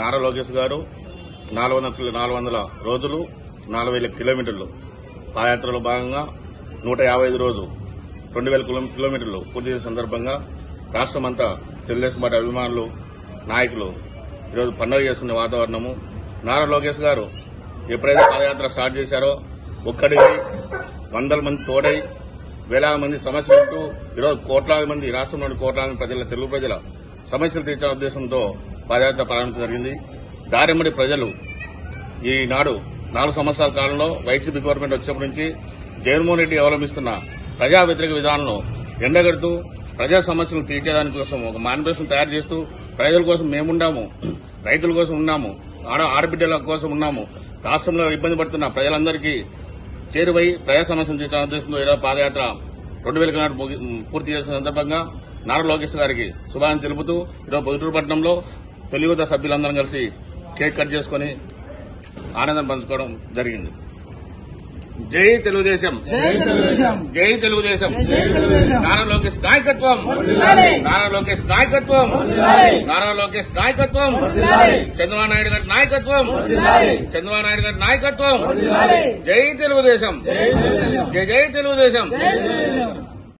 నారా లోకేష్ గారు నాలుగు వందల నాలుగు వందల రోజులు నాలుగు వేల కిలోమీటర్లు. పాదయాత్రలో భాగంగా నూట యాభై ఐదు రోజు రెండు వేల కిలోమీటర్లు పూర్తి చేసిన సందర్భంగా రాష్ట్రమంతా తెలుగుదేశం పార్టీ అభిమానులు నాయకులు ఈరోజు పండుగ చేసుకునే వాతావరణము. నారా లోకేష్ గారు ఎప్పుడైతే పాదయాత్ర స్టార్ట్ చేశారో ఒక్కడికి వందల మంది తోడై వేలాది మంది సమస్యలు ఉంటూ ఈరోజు కోట్లాది మంది రాష్ట్రంలోని కోట్లాది ప్రజల తెలుగు ప్రజల సమస్యలు తీర్చే ఉద్దేశంతో పాదయాత్ర ప్రారంభించడం జరిగింది. దారిమ్మడి ప్రజలు ఈనాడు నాలుగు సంవత్సరాల కాలంలో వైసీపీ గవర్నమెంట్ వచ్చినప్పటి నుంచి జగన్మోహన్ రెడ్డి అవలంబిస్తున్న ప్రజా వ్యతిరేక విధానంలో ఎండగడుతూ ప్రజా సమస్యలను తీర్చేదాని కోసం ఒక మేనిఫెస్టో తయారు చేస్తూ ప్రజల కోసం మేముండాము రైతుల కోసం ఉన్నాము ఆడ ఆడబిడ్డల కోసం ఉన్నాము రాష్ట్రంలో ఇబ్బంది పడుతున్న ప్రజలందరికీ చేరువై ప్రజా సమస్యలు తీర్చాలనే ఉద్దేశంతో ఈరోజు పాదయాత్ర రెండు వేల పూర్తి చేసిన సందర్భంగా నారా లోకేష్ గారికి శుభాన్ని తెలుపుతూ ఈరోజు పొదుటూరుపట్నంలో పట్టణంలో తెలుగుద సభ్యులందరం కలిసి కేక్ కట్ చేసుకుని ఆనందం పంచుకోవడం జరిగింది. జై తెలుగుదేశం. జై తెలుగుదేశం. నారా లోకేష్ నాయకత్వం. నారా లోకేష్ నాయకత్వం. నారా లోకేష్ నాయకత్వం. చంద్రబాబు నాయుడు గారి నాయకత్వం. చంద్రబాబు నాయుడు గారి నాయకత్వం. జై తెలుగుదేశం. జై జై తెలుగుదేశం.